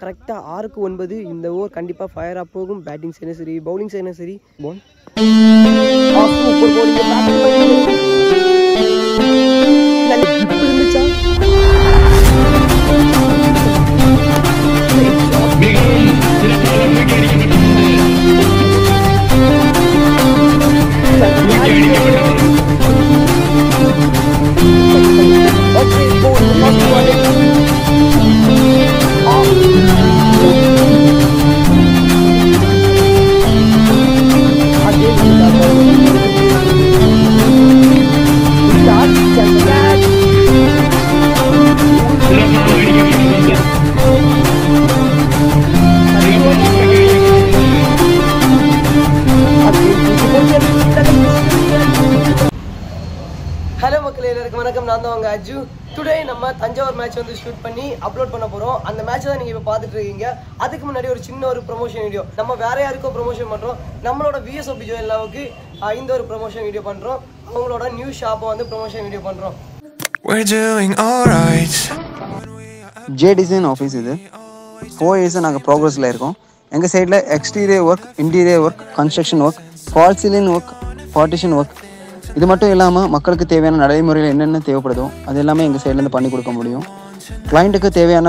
கரெக்டாக ஆறுக்கு ஒன்பது இந்த ஓவர் கண்டிப்பாக ஃபயராக போகும். பேட்டிங் சைடும் சரி பவுலிங் சைடும் சரி. போன் ப்ரொமோஷன் வீடியோ நம்ம வேற யாருக்கோ ப்ரொமோஷன் பண்றோம். நம்மளோட விஎஸ்ஓபி ஜுவல்லாவுக்கு இந்த ஒரு ப்ரொமோஷன் வீடியோ பண்றோம். அவங்களோட நியூ ஷாப்பை வந்து ப்ரொமோஷன் வீடியோ பண்றோம். We're doing alright. J design office இது. ஃபோர் இயர்ஸாக நாங்கள் ப்ராக்ரஸில் இருக்கோம். எங்கள் சைடில் exterior work interior work construction work fall ceiling work partition work இது மட்டும் இல்லாமல் மக்களுக்கு தேவையான நடைமுறையில் என்னென்ன தேவைப்படுதோ அது எல்லாமே எங்கள் சைட்லேருந்து பண்ணி கொடுக்க முடியும். கிளைண்ட்டுக்கு தேவையான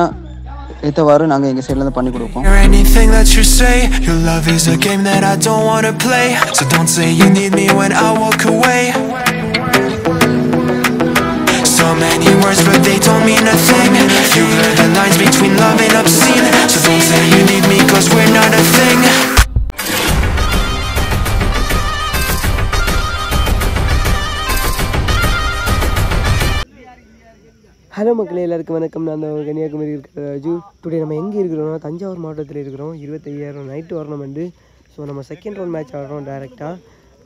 ஏற்றவாறு நாங்கள் எங்கள் சைட்லேருந்து பண்ணி கொடுப்போம் Hear anything that you say. Your love is a game that I don't wanna play. So don't say you need me when I walk away. So many words, but they don't mean a thing. You blur the lines between love and obscene. So don't say you need me, cause we're not a thing. Hello மக்களே எல்லாருக்கும் வணக்கம். நான் அந்த கன்னியாகுமரி இருக்கிற Raju. Today நம்ம எங்கே இருக்கிறோம்னா தஞ்சாவூர் மாவட்டத்தில் இருக்கிறோம். இருபத்தையாயிரம் நைட்டு வரணும் வந்து. ஸோ நம்ம செகண்ட் ரவுண்ட் மேட்ச் ஆடுறோம் டேரெக்டாக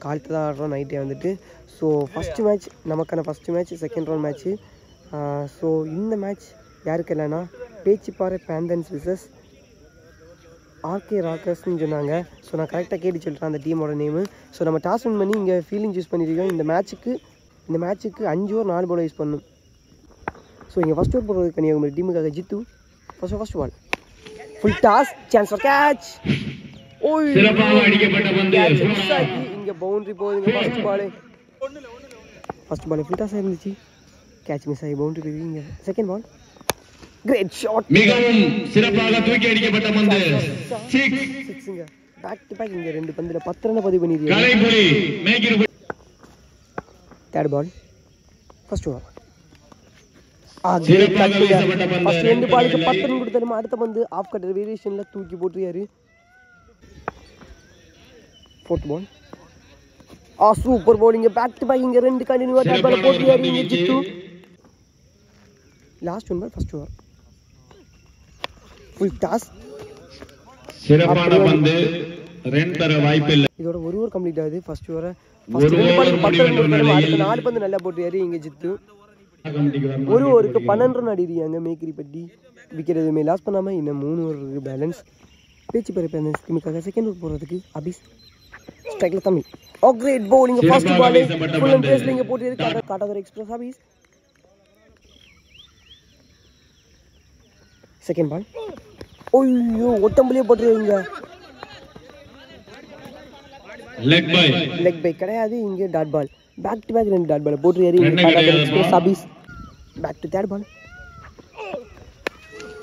காலத்து தான் ஆடுறோம் நைட்டே வந்துட்டு. ஸோ ஃபஸ்ட்டு மேட்ச் நமக்கான first match second round match so இந்த மேட்ச் யாருக்கு இல்லைன்னா பேச்சுப்பாறை பேந்தன்ஸ் விசஸ் ஆர்கே ராக்கர்ஸ்னு சொன்னாங்க. ஸோ நான் கரெக்டாக கேட்டு சொல்கிறேன் அந்த டீமோட நேமு ஸோ நம்ம டாஸ் வின் பண்ணி இங்கே ஃபீலிங் யூஸ் பண்ணியிருக்கோம் இந்த மேட்ச்சுக்கு இந்த மேட்ச்சுக்கு அஞ்சு ஓவர் நாலு பால் யூஸ் பண்ணணும். ஸோ இங்கே ஃபஸ்ட் ஓவர் போடுறது Kanyakumari டீமுக்காக Jithu. First first ball full toss chance for catch ஓய். இங்கே பவுண்டரி போகுதுங்க first ball first ball full toss இருந்துச்சு. கேட்ச் மிஸ் ஆகி பவுண்டரி போய் இங்கே. செகண்ட் பால் கிரேட் ஷாட் மிகவும் சிறப்பாக தூக்கி அடிக்கப்பட்ட பந்து. சிக்ஸ் சிக்ஸுங்க பேக் டு பேக் இங்கே ரெண்டு பந்தில் பத்து ரன் பதிவு பண்ணிருக்கீங்க கலைப்புலி மேய்கிற third ball first over. First ரெண்டு பாலுக்கு பத்து ரன் அடுத்த பந்து ஆஃப் கட்டர் வேரியேஷனில் தூக்கி போட்டுருக்காரு. Fourth ball ah super bowling back to back இங்க ரெண்டு கண்டினியூவா டாட் பால் போட்டுருக்காரு இங்க. Jithu. Last one ball first over full toss சிறப்பான பந்து. ரன் பெற வாய்ப்பில்லை. இதோட ஒரு ஓவர் கம்ப்ளீட் ஆகுது. ஃபர்ஸ்ட் ஓவர் ஒரு கொடுத்தாலும் அடுத்த நாலு பந்து நல்லா போட்டுருக்காரு இங்க ஜித்து. ஒரு ஓவருக்கு பன்னெண்டு ரன் அடிக்கிறாங்க மேக்கிரி பட்டி விக்கெட் எதுவுமே லாஸ் பண்ணாமல் இன்னும் மூணு ஓவர் இருக்கு பேலன்ஸ் பேச்சு பிறப்பு அந்த ஸ்கீமுக்காக செகண்ட் ஓவர் போகிறதுக்கு அபிஸ் ஸ்ட்ரைக்கில் தமிழ் ஓ கிரேட் பவுலிங் ஃபர்ஸ்ட் சிறப்பாக பால் வீசப்பட்ட ஃபுல் அண்ட் பந்து. பேஸ்ல இங்கே போட்டு காட்ட காட்டாதர் எக்ஸ்பிரஸ் அபிஸ் செகண்ட் பால் ஐயோ ஒட்டம்புலேயே போட்டுருவீங்க லெக் பை லெக் பை கிடையாது இங்கே dot ball back to back ரெண்டு டாட் பால் போட்டுருக்காரு இங்கே ரெண்டு காட்டாதர் கிடையாது express ball. Abbe's back to third ball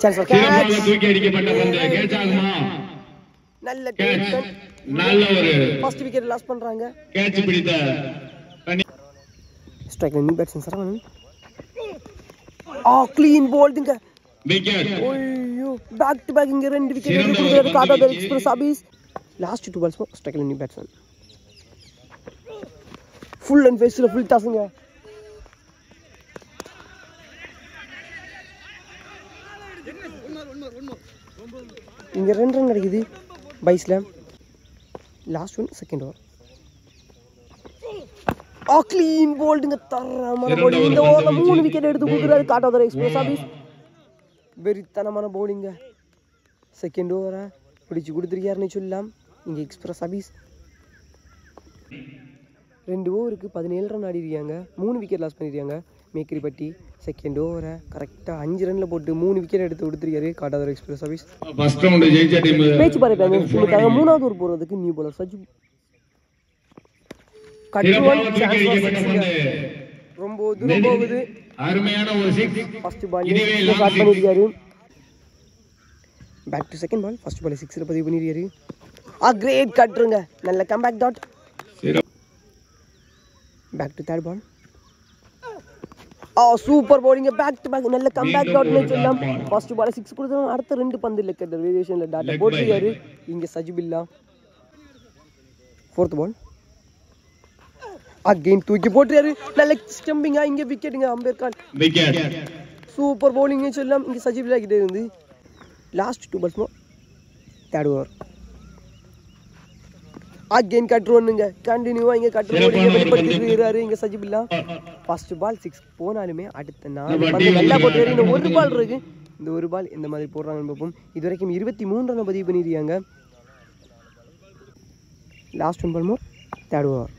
chance for சிறப்பாக கேட்ச் தூக்கி அடிக்கப்பட்ட பந்து கேட்ச் ஆகுமா நல்ல கேட்ச் டேக்கன் நல்ல ஒரு ஃபர்ஸ்ட் விக்கெட் லாஸ் பண்றாங்க கேட்ச் பிடித்த கன்னி- ஸ்ட்ரைக்ல நியூ பேட்ஸ்மேன் சரவணன் ஆ க்ளீன் போல்டுங்க விக்கெட் ஐயோ பேக் டு பேக் இங்க ரெண்டு விக்கெட் சிறந்த எடுத்து ஒரு கொடுக்குறாரு காட்டாத பந்துவீச்சு. எக்ஸ்பிரஸ் அபீஸ் லாஸ்ட் டூ பால்ஸ் ஸ்ட்ரைக்ல நியூ பேட்ஸ்மேன் ஃபுல் அண்ட் ஃபேஸ்ல ஃபுல் டாஸுங்க இங்க ரெண்டு ரன் கிடைக்குது. பைஸ்ல. லாஸ்ட் ஒன் செகண்ட் ஓவர் ஆ க்ளீன் போல்டுங்க தரமான. ஒரு இந்த ஓவர்ல மூணு. விக்கெட் எடுத்து கொடுக்குறாரு காட்டாதர் எக்ஸ்பிரஸ் ஆபீஸ் வெறித்தனமான பவுலிங்க செகண்ட் ஓவரா பிடிச்சு கொடுத்துருக்காருன்னு சொல்லலாம். இங்கே எக்ஸ்பிரஸ் ஆபீஸ் ரெண்டு ஓவருக்கு பதினேழு ரன் ஆடிருக்காங்க. மூணு விக்கெட் லாஸ் பண்ணிருக்காங்க. மேக்கிரிப்பட்டி செகண்ட் ஓவரை கரெக்டாக அஞ்சு ரனில் போட்டு மூணு விக்கெட் எடுத்து கொடுத்துருக்காரு காட்டாதர் எக்ஸ்பிரஸ் டீம் பேச்சு உங்களுக்காக மூணாவது ஒரு போகிறதுக்கு நியூ போலர் சஜு. கட்டுவான் ரொம்ப தூரம் போகுது. அருமையான ஒரு six first ball start back to second ball first ball சிக்ஸில் பதிவு பண்ணியிருக்காரு ஆ கிரேட் கட்டுருங்க நல்ல comeback dot back to third ball ah super bowling back to back நல்ல கம்பேக் டாட்னு சொல்லலாம் ஃபர்ஸ்ட் பால் சிக்ஸ் கொடுத்தோம். அடுத்த ரெண்டு பந்து இல்லை கட்டர் வேரியேஷனில் டாட்டா போட்டிருக்காரு இங்கே சஜிபில்லா. ஃபோர்த் பால் அகைன் தூக்கி போட்டுறாரு நல்ல ஸ்டம்பிங்கா இங்கே விக்கெட்டுங்க அம்பேத்கர். விக்கெட் சூப்பர் பவுலிங்னு சொல்லலாம் இங்கே சஜிபில்லா கிட்டே இருந்து. Last two balls third over again கட்டுருவனுங்க கண்டினியூவா இங்க ஒரு வெளிப்படுத்திட்டு. இருக்கிறாரு இங்க சஜிபில்லா. ஃபர்ஸ்ட் பால் சிக்ஸ் போனாலுமே அடுத்த நாலு பந்து நல்லா போட்டு இந்த ஒரு பால் இருக்கு. இந்த ஒரு பால் இந்த மாதிரி போடுறாங்கன்னு பார்ப்போம். இது வரைக்கும் இருபத்தி மூணு ரன் பதிவு பண்ணிருக்காங்க last one ball more third over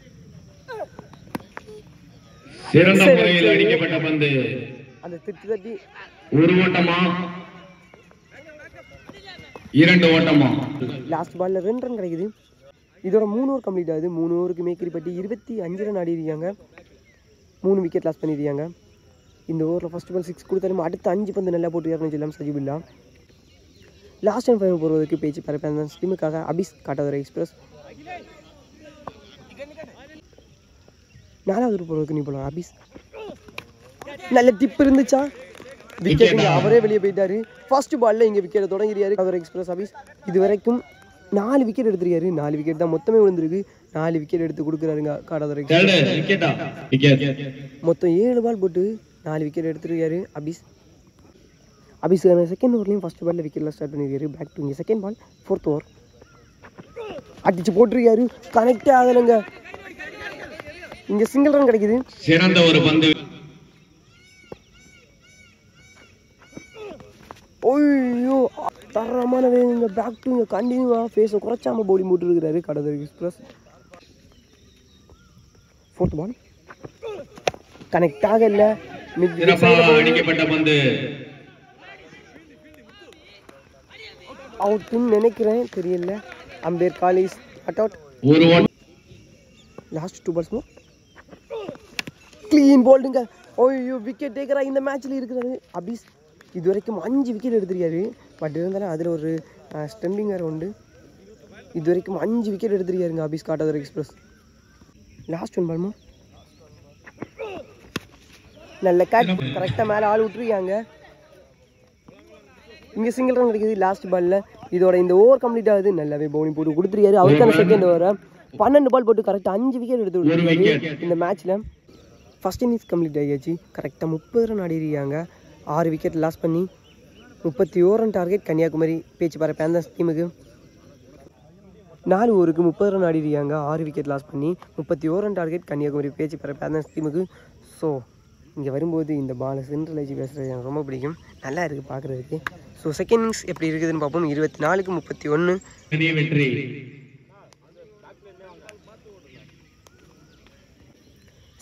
சிறந்த முறையில் அடிக்கப்பட்ட பந்து. அந்த திட்டு தட்டி. ஒரு ஓட்டமா? இரண்டு ஓட்டமா? லாஸ்ட் பால்ல ரெண்டு ரன் கிடைக்குது. இதோட மூணு ஓவர் கம்ப்ளீட் ஆகுது. மூணு ஓவருக்கு மேக்கரி பட்டி இருபத்தி அஞ்சு ரன் ஆடி இருக்காங்க மூணு விக்கெட் லாஸ் பண்ணியிருக்காங்க இந்த ஓவரில் ஃபஸ்ட்டு பால் சிக்ஸ் கொடுத்தாலும் அடுத்த அஞ்சு பந்து நல்லா போட்டு போட்டுருக்காருன்னு சொல்லலாம் சஜிபில்லா. லாஸ்ட் டைம் ஃபைவ் போகிறதுக்கு பேச்சு பரப்ப ஸ்டீமுக்காக அபிஸ் காட்டாதுரை எக்ஸ்பிரஸ் நாலாவது போகிறதுக்கு நீ போகலாம் அபிஸ் நல்ல டிப் இருந்துச்சா? விக்கெட் அவரே வெளியே போயிட்டாரு. ஃபர்ஸ்ட் பால்ல இங்க விக்கெட் தொடங்கிருக்காரு. காட்டாதுரை எக்ஸ்பிரஸ் அபிஸ் இது வரைக்கும் நாலு விக்கெட் எடுத்திருக்காரு. நாலு விக்கெட் தான் மொத்தமே விழுந்திருக்கு. நாலு விக்கெட் எடுத்து கொடுக்குறாருங்க விக்கெட் மொத்தம் ஏழு பால் போட்டு நாலு விக்கெட் எடுத்திருக்காரு. அபிஸ் அபிஸ் செகண்ட் ஓவர்லேயும் ஃபர்ஸ்ட் பால்ல விக்கெட்ல ஸ்டார்ட் பண்ணியிருக்காரு பேக் டு இங்கே செகண்ட் பால் ஃபோர்த் ஓவர் அடிச்சு போட்டிருக்காரு. கனெக்டே ஆகலைங்க. இங்க சிங்கிள் ரன் கிடைக்குது. சிறந்த ஒரு பந்து. ஐயோ. தரமான வேணுங்க பேக் டு இங்கே கண்டினியூவாக ஃபேஸை குறைச்சாம பவுலிங் போட்டுருக்கிறாரு கடதர் எக்ஸ்பிரஸ் ஃபோர்த் பால் கனெக்ட் ஆகல அவுட்டுன்னு நினைக்கிறேன். தெரியல. அம்பேர் காலிஸ் அட் அவுட் ஒரு ஓட்டம் லாஸ்ட் டூ பால்ஸ் க்ளீன் போல்டுங்க ஓய்யோ விக்கெட் டேக்கரா இந்த மேட்ச்ல இருக்கிறாரு. அபிஸ் இது வரைக்கும் அஞ்சு விக்கெட் எடுத்திருக்காரு. பட் இருந்தாலும் அதில் ஒரு ஸ்டெம்பிங் வேறு உண்டு. இது வரைக்கும் அஞ்சு விக்கெட் எடுத்திருக்காருங்க அபிஸ் காட்டாதர் எக்ஸ்பிரஸ் லாஸ்ட் ஒன் பால்மா நல்ல கேட் கரெக்டாக மேலே ஆள் விட்டுருக்காங்க. இங்கே சிங்கிள் ரன் கிடைக்குது லாஸ்ட் பால்ல இதோட இந்த ஓவர் கம்ப்ளீட் ஆகுது. நல்லாவே பவுலிங் போட்டு கொடுத்துருக்காரு. அவருக்கான செகண்ட் ஓவரை பன்னெண்டு பால் போட்டு கரெக்டாக அஞ்சு விக்கெட் எடுத்து விட்டுருக்காரு. இந்த மேட்ச்சில் ஃபர்ஸ்ட் இன்னிங்ஸ் கம்ப்ளீட் ஆகியாச்சு. கரெக்டாக முப்பது ரன் ஆடி இருக்காங்க ஆறு விக்கெட் லாஸ் பண்ணி முப்பத்தி ஓர் run target Kanyakumari Pechiparai Panthers டீமுக்கு. நாலு ஓவருக்கு முப்பது ரன் ஆடி இருக்காங்க ஆறு விக்கெட் லாஸ் பண்ணி முப்பத்தி run target Kanyakumari Pechiparai Panthers டீமுக்கு. ஸோ இங்கே வரும்போது இந்த பாலை சென்ட்ரல் வச்சு பேசுகிறது எனக்கு ரொம்ப பிடிக்கும். நல்லா இருக்குது பார்க்குறதுக்கு. ஸோ செகண்ட் இன்னிங்ஸ் எப்படி இருக்குதுன்னு பார்ப்போம். இருபத்தி நாலுக்கு முப்பத்தி ஒன்று வெற்றி.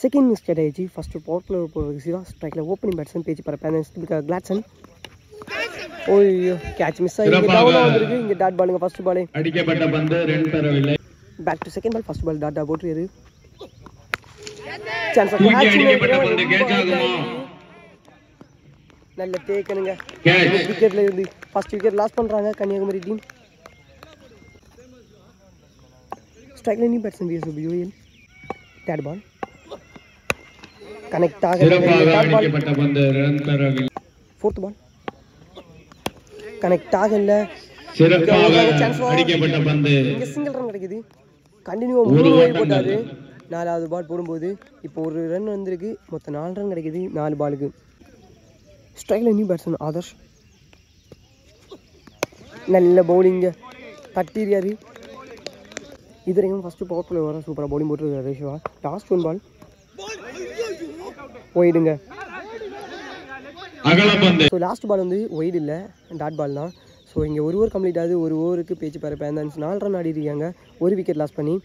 செகண்ட் இன்னிங்ஸ் ஸ்டார்ட் ஆயிடுச்சு ஃபர்ஸ்ட் பவர் பிளேயர் போகிறதுக்கு சிவா ஸ்ட்ரைக்கில் ஓப்பனிங் பேட்ஸ்மேன் பேச்சு பர பேனல்ஸ் கிளாட்சன் ஓய்யோ கேட்ச் மிஸ் ஆகி சிறப்பாக. டவுன் வந்திருக்கு இங்கே. டாட் பாலுங்க ஃபர்ஸ்ட் பாலே அடிக்கப்பட்ட பந்து ரன் பெறவில்லை back to second ball first ball tata போட்டுருக்காரு சான்ஸ் தூக்கி அடிக்கப்பட்ட பந்து கேட்ச் ஆகுமா? நல்ல தேக்கனுங்க கேட்ச் விக்கெட்ல இருந்து ஃபர்ஸ்ட் விக்கெட் லாஸ் பண்றாங்க கன்னியாகுமரி டீம் ஸ்ட்ரைக்ல நீ பேட்ஸ்மேன் விஎஸ் யூஎல் தேர்ட் பால் கனெக்ட் பெறவில்லை ஃபோர்த் பால் கனெக்ட் ஆகல. இங்க சிங்கிள் ரன் கிடைக்குது. கண்டினியூவா ஒரு மூணு ஓட்டம் போட்டாரு. நாலாவது பால் போடும்போது இப்போ ஒரு ரன் வந்திருக்கு. மொத்தம் நாலு ரன் கிடைக்குது. நாலு பாலுக்கு ஸ்ட்ரைக்ல நியூ பேட்ஸ்மேன் ஆதர்ஷ். நல்ல பவுலிங்க தட்டிரியாரு இது வரைக்கும் ஃபஸ்ட்டு பவர் பிளே வர சூப்பராக பவுலிங் போட்டுருக்காரு சிவா லாஸ்ட் ஒன் பால் போயிடுங்க. ஸோ லாஸ்ட் பால் வந்து ஒயிட் இல்லை டாட் பால் தான். ஸோ இங்கே ஒரு ஓவர் கம்ப்ளீட் ஆகுது ஒரு ஓவருக்கு பேச்சு பாரு பேந்தான்ஸ் நாலு ரன் ஆடி இருக்காங்க ஒரு விக்கெட் லாஸ் பண்ணி.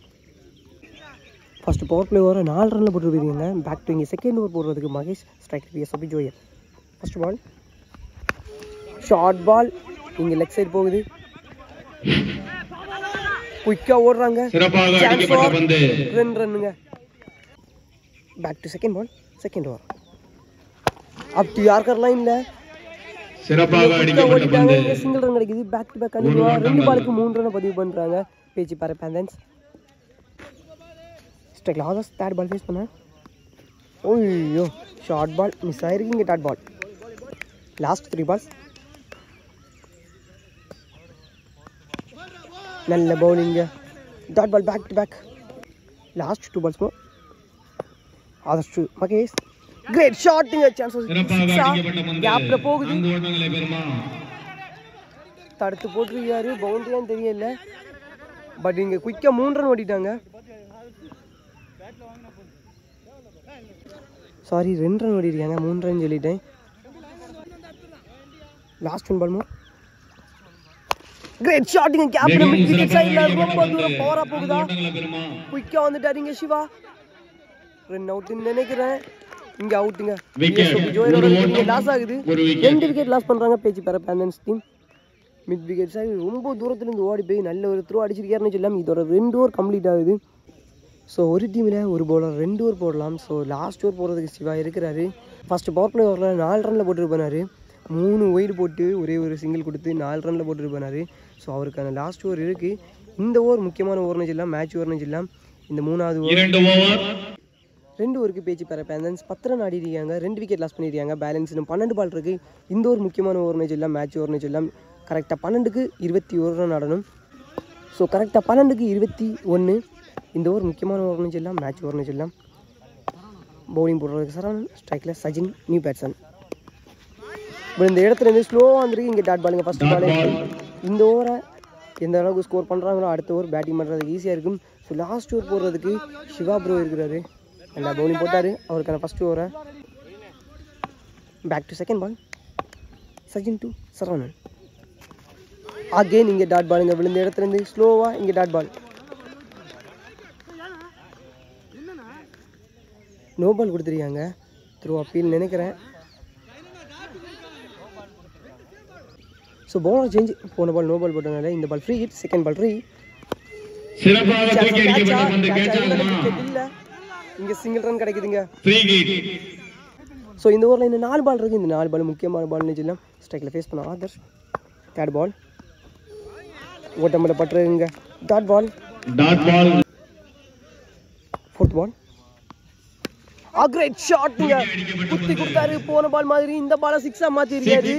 ஃபர்ஸ்ட் பவர் பிளே ஓவர் நாலு ரனில் போட்டு போயிருக்கீங்க பேக் டு இங்கே செகண்ட் ஓவர் போடுறதுக்கு Mahesh strike பிஎஸ்ஓபி Joel. First ball short ball இங்கே லெக் சைடு போகுது. குயிக்காக ஓடுறாங்க. ரெண்டு ரன்னுங்க back to second ball second over up to yorker லைனில் சிறப்பாக அடிக்கப்பட்ட பந்து சிங்கிள் ரன் கிடைக்குது பேக் டு பேக் ஒரு கண்டிப்பா ஓட்டம் ரெண்டு தான். பாலுக்கு மூணு ரன் பதிவு பண்றாங்க பேச்சு பாரு பேந்தன்ஸ் ஸ்ட்ரைக்ல ஆகஸ் தேர்ட் பால் ஃபேஸ் பண்ண ஓய்யோ ஷார்ட் பால் மிஸ் ஆயிருக்கு இங்கே dot ball last three balls நல்ல பவுலிங்க dot ball back to back last two balls more Adarsh to Mahesh great ஷாட்டுங்க சான்ஸ் கேப்ல போகுது. தடுத்து போட்டிருக்காரு. பவுண்டரியான்னு தெரியல. பட் இங்கே குயிக்காக மூணு ரன் ஓடிட்டாங்க சாரி ரெண்டு ரன் ஓடிருக்காங்க மூணு ரன் சொல்லிட்டேன். Last one ball more great shooting mid wicket சைடில் ரொம்ப தூரம் நான்கு போகுதா? குயிக்காக வந்துட்டாருங்க சிவா. ரன் அவுட்னு நினைக்கிறேன். இங்க அவுட்டுங்க ஓட்டம், லாஸ் ஆகுது. ரெண்டு விக்கெட் லாஸ் பண்றாங்க Pechiparai Panthers team mid wicket sir ரொம்ப தூரத்துல இருந்து ஓடி போய் நல்ல ஒரு த்ரோ அடிச்சிருக்காருன்னு சொல்லாம இதோட ரெண்டு ஓவர் கம்ப்ளீட் ஆகுது. ஸோ ஒரு டீமில் ஒரு பவுலர் ரெண்டு ஓவர் போடலாம். ஸோ லாஸ்ட் ஓவர் போடுறதுக்கு சிவா இருக்கிறாரு. ஃபர்ஸ்ட் பவர் பிளே ஓவரில் நாலு ரனில் போட்டு போனாரு. மூணு ஒயிட் போட்டு ஒரே ஒரு சிங்கிள் கொடுத்து நாலு ரனில் போட்டு போனாரு. ஸோ அவருக்கான லாஸ்ட் ஓவர் இருக்குது இந்த ஓவர் முக்கியமான ஓவர்னு சொல்லலாம் மேட்ச் ஓவர்னு சொல்லலாம் இந்த மூணாவது ஓவர் ரெண்டு ஓவருக்கு பேச்சு பெற பேந்தன்ஸ் பத்திரம் ரன் ஆடிருக்காங்க ரெண்டு விக்கெட் லாஸ் பண்ணியிருக்காங்க பேலன்ஸ் இன்னும் பன்னெண்டு பால் இருக்குது இந்த ஒரு முக்கியமான ஓவர்னு சொல்லலாம் மேட்ச் ஓவர்னு சொல்லலாம். கரெக்டாக பன்னெண்டுக்கு இருபத்தி ஒரு ரன் ஆடணும். ஸோ கரெக்டாக பன்னெண்டுக்கு இருபத்தி ஒன்று இந்த ஒரு முக்கியமான ஓவர்னு சொல்லலாம் மேட்ச் ஓவர்னு சொல்லலாம். பவுலிங் போடுறதுக்கு சரவணன் ஸ்ட்ரைக்கில் சஜின் நியூ பேட்ஸ்மேன் இப்போ இந்த இடத்துல இருந்து ஸ்லோவாக வந்துருக்கு இங்கே டாட் பாலுங்க ஃபஸ்ட் பாலே இந்த ஓவரை எந்த அளவுக்கு ஸ்கோர் பண்ணுறாங்களோ அடுத்த ஓவர் பேட்டிங் பண்ணுறதுக்கு ஈஸியாக இருக்கும். ஸோ லாஸ்ட் ஓவர் போடுறதுக்கு சிவா ப்ரோ இருக்கிறாரு. நல்லா பவுலிங் போட்டார். அவருக்கான ஃபஸ்ட் ஓவரை back to second ball Sachin to Saravanan again இங்கே டாட் பாலுங்க விழுந்த இடத்துலேருந்து ஸ்லோவாக இங்கே டாட் பால் நோ பால் கொடுத்துருக்காங்க. த்ரூ அப்பீல் நினைக்கிறேன். ஸோ பவுலர் சேஞ்ச் போன பால் நோ பால் போட்டனால இந்த ball free hit second ball free சிறப்பாக இங்க சிங்கிள் ரன் கிடைக்குதுங்க. ஸோ இந்த ஓவரில் இன்னும் நாலு பால் இருக்குது இந்த நாலு பால் முக்கியமான பால்னு சொல்லலாம். ஸ்ட்ரைக்கில் ஃபேஸ் பண்ண ஆதர்ஷ் தேர்ட் பால் ஓட்டமிட பட்டுருங்க டாட் பால் ஃபோர்த் பால் ஆ கிரேட் ஷாட்டுங்க குத்தி கொடுத்தாரு. போன பால் மாதிரி. இந்த பாலை சிக்ஸா மாத்திருக்காரு.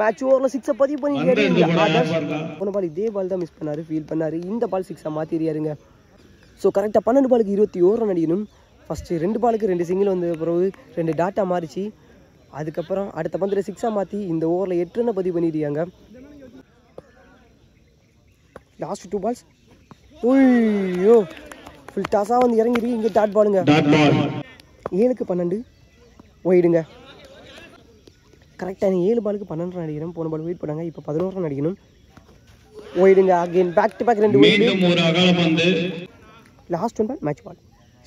மேட்ச் ஓவரில் சிக்ஸை பதிவு பண்ணிருக்காரு. இந்த பாருங்க? போன பால் இதே பால் தான் மிஸ் பண்ணாரு. ஃபீல் பண்ணாரு. இந்த பால் சிக்ஸாக மாத்திரியாருங்க ஸோ கரெக்டாக பன்னெண்டு பாலுக்கு இருபத்தி ஓவர் ரன் அடிக்கணும் ஃபஸ்ட்டு ரெண்டு பாலுக்கு ரெண்டு சிங்கிள் வந்த பிறகு ரெண்டு டாட்டா மாறிச்சு. அதுக்கப்புறம் அடுத்த பந்தில் சிக்ஸாக மாற்றி இந்த ஓவரில் எட்டு ரன்னை பதிவு பண்ணிருக்காங்க. லாஸ்ட் டூ பால்ஸ் ஓய்யோ ஃபுல் டாஸாக வந்து இறங்கிருக்கு. இங்கே டாட் பாலுங்க ஏழுக்கு பன்னெண்டு. ஒயிடுங்க கரெக்டாக ஏழு பாலுக்கு பன்னெண்டு ரன் அடிக்கிறோம் போன பால் வெயிட் பண்ணாங்க. இப்போ பதினோரு ரன் அடிக்கணும். ஒயிடுங்க அகைன் பேக் டு பேக் ரெண்டு last one ball match ball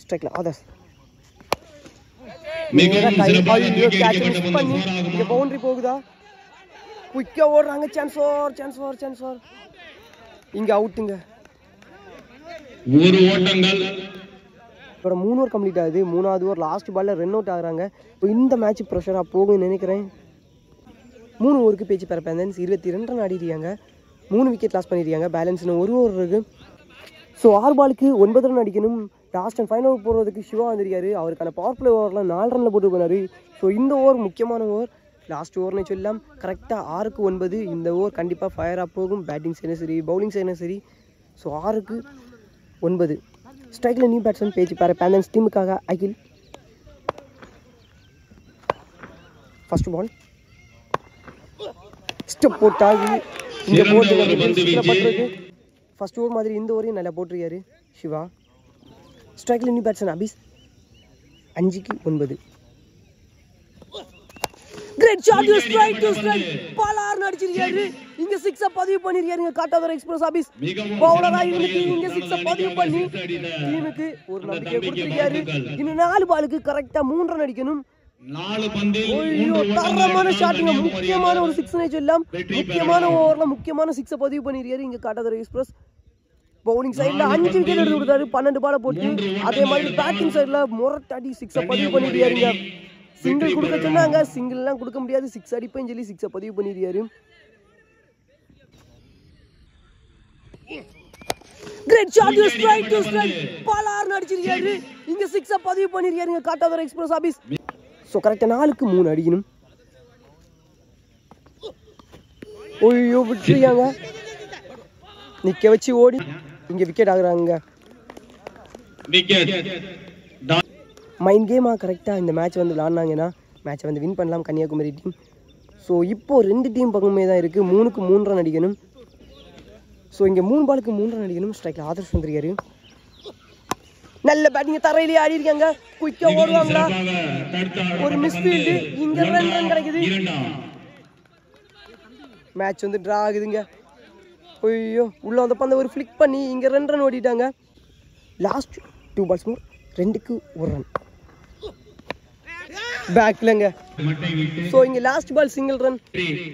ஸ்ட்ரைக்ல Adarsh boundary போகுதா? குயிக்கா ஓடுறாங்க. Chance for chance for chance for இங்க அவுட்டுங்க ஒரு ஓட்டங்கள். இதோட மூணு ஓவர் கம்ப்ளீட் ஆகுது. மூணாவது ஓவர் லாஸ்ட் பால்ல ரன் அவுட் ஆகுறாங்க. இப்போ இந்த மேட்ச் ப்ரெஷராக போகும்னு நினைக்கிறேன். மூணு ஓவருக்கு பேச்சு பெற பேந்தன்ஸ் இருபத்தி ரெண்டு ரன் ஆடிருக்காங்க மூணு விக்கெட் லாஸ் பண்ணிருக்காங்க. பேலன்ஸ் இன்னும் ஒரு ஓவர் இருக்கு. ஸோ ஆறு பாலுக்கு ஒன்பது ரன் அடிக்கணும். லாஸ்ட் அண்ட் ஃபைனல் ஓவர் போடுறதுக்கு சிவா வந்திருக்காரு. அவருக்கான பவர் பிளே ஓவரில் நாலு ரனில் போட்டு போனாரு ஸோ இந்த ஓவர் முக்கியமான ஓவர் லாஸ்ட் ஓவர்னு சொல்லலாம். கரெக்டாக ஆறுக்கு ஒன்பது. இந்த ஓவர் கண்டிப்பாக ஃபயராக போகும். பேட்டிங் சைடும் சரி பவுலிங் சைடும் சரி. ஸோ ஆறுக்கு ஒன்பது. ஸ்ட்ரைக்கில் நியூ பேட்ஸ்மேன் பேச்சு பாரு. பேந்தன்ஸ் டீமுக்காக அகில். ஃபர்ஸ்ட் பால் ஸ்டெப் போட்டாகி. இந்த போட்டு ஃபஸ்ட் ஃபர்ஸ்ட் ஓவர் மாதிரி இந்த ஓவரையும் நல்லா போட்டிருக்காரு சிவா. ஸ்ட்ரைக்கில் நியூ பேட்ஸ்மேன் அபிஸ் அஞ்சுக்கு ஒன்பது. Great shot you strike to strike bowler அடிச்சிருக்காரு. இங்க சிக்ஸ பதிவு பண்ணிருக்காருங்க காட்டாதர எக்ஸ்பிரஸ் ஆபீஸ் பவுலரா இருந்து இங்க சிக்ஸ பதிவு பண்ணி டீமுக்கு ஒரு நம்பிக்கை கொடுத்திருக்காரு. இன்னும் நாலு பாலுக்கு கரெக்டா மூன்று ரன் அடிக்கணும். தரமான ஷாட்டுங்க முக்கியமான ஒரு சிக்ஸ் சொல்லலாம் முக்கியமான. ஓவர்ல முக்கியமான சிக்ஸ பதிவு பண்ணிருக்காரு இங்க காட்டாதர எக்ஸ்பிரஸ் பவுலிங் சைடுல அஞ்சு விக்கெட் எடுத்து கொடுத்தாரு பன்னெண்டு பால போட்டு. அதே மாதிரி பேட்டிங் சைடுல முரட்டடி சிக்ஸ பதிவு பண்ணிருக்காருங்க சிங்கிள் கொடுக்க சொன்னாங்க. சிங்கிள் எல்லாம் கொடுக்க முடியாது. சிக்ஸ் அடிப்பேன்னு சொல்லி சிக்ஸ பதிவு பண்ணிருக்காரு great shot you strike to strike bowler அடிச்சிருக்காரு. இங்க சிக்ஸ பதிவு பண்ணிருக்காருங்க காட்டாதர எக்ஸ்பிரஸ் ஆபீஸ் ஸோ கரெக்டாக நாலுக்கு மூணு அடிக்கணும். ஐயோ விட்டுருக்காங்க நிக்க வச்சு ஓடி. இங்க விக்கெட் ஆகுறாங்க. மைண்ட் கேமா கரெக்டாக இந்த மேட்ச் வந்து விளாட்னாங்கன்னா மேட்சை வந்து வின் பண்ணலாம் கன்னியாகுமரி டீம் ஸோ இப்போ ரெண்டு டீம் பக்கமே தான் இருக்குது மூணுக்கு மூணு ரன் அடிக்கணும். ஸோ இங்கே மூணு பாலுக்கு மூணு ரன் அடிக்கணும். ஸ்ட்ரைக்கில் ஆதர்ஷ் வந்திருக்காரு நல்ல பேட்டிங் தரையிலேயே ஆடி இருக்காங்க குயிக்காக ஓடுவாங்களா? ஒரு மிஸ்ஃபீல்டு இங்க ரெண்டு ரன் கிடைக்குது. மேட்ச் வந்து ட்ரா ஆகுதுங்க. ஐயோ உள்ள வந்த பந்த ஒரு ஃப்ளிக் பண்ணி இங்க ரெண்டு ரன் ஓடிட்டாங்க. லாஸ்ட் டூ பால்ஸ் மோர் ரெண்டுக்கு ஒரு ரன் பேக்லங்க ஸோ இங்க last ball single run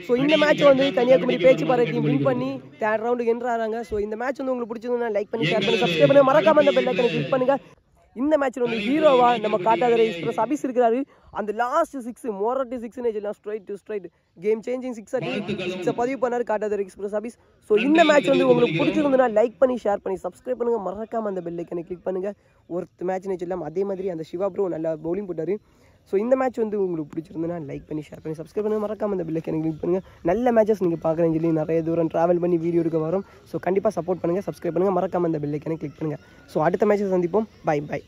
so இந்த மேட்ச் வந்து கன்னியாகுமரி பேச்சுப்பாறை டீம் வின் பண்ணி தேர்ட் ரவுண்டு என்ட்ராங்க ஸோ இந்த மேட்ச் வந்து உங்களுக்கு பிடிச்சதுன்னா லைக் பண்ணி ஷேர் பண்ணி சப்ஸ்கிரைப் பண்ணி மறக்காம அந்த பெல் ஐக்கனை கிளிக் பண்ணுங்க. இந்த மேட்ச்ல வந்து ஹீரோவா நம்ம காட்டாதரை எக்ஸ்பிரஸ் அபிஸ் இருக்கிறாரு. அந்த லாஸ்ட் சிக்ஸ் மோரட்டி சிக்ஸ் சொல்லலாம் straight to straight game changing six சிக்ஸை பதிவு பண்ணாரு காட்டாதரை எக்ஸ்பிரஸ் அபிஸ் ஸோ இந்த மேட்ச் வந்து உங்களுக்கு பிடிச்சிருந்ததுன்னா லைக் பண்ணி ஷேர் பண்ணி சப்ஸ்கிரைப் பண்ணுங்க. மறக்காம அந்த பெல் ஐக்கனை கிளிக் பண்ணுங்க. ஒரு மேட்ச் சொல்லலாம் அதே மாதிரி அந்த சிவா ப்ரோ நல்லா பவுலிங் போட்டாரு. ஸோ இந்த மேட்ச் வந்து உங்களுக்கு பிடிச்சிருந்தனா லைக் பண்ணி ஷேர் பண்ணி சப்ஸ்கிரைப் பண்ணி மறக்காம அந்த பில்லுக்கு எனக்கு லிங்க் பண்ணுங்கள் நல்ல மேட்சஸ் நீங்கள் பார்க்குறேன்னு சொல்லி நிறைய தூரம் ட்ராவல் பண்ணி வீடியோ எடுக்க வரும். ஸோ கண்டிப்பாக சப்போர்ட் பண்ணுங்கள் சப்ஸ்கிரைப் பண்ணுங்கள் மறக்காம அந்த பில்லுக்கு எனக்கு கிளிக் பண்ணுங்க. ஸோ அடுத்த மேட்சை சந்திப்போம். By by